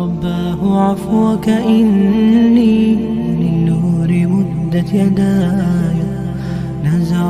رباه عفوك إني للنور مدت يداي. نزع